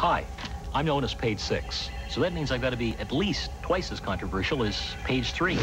Hi, I'm known as page six, so that means I've got to be at least twice as controversial as page three.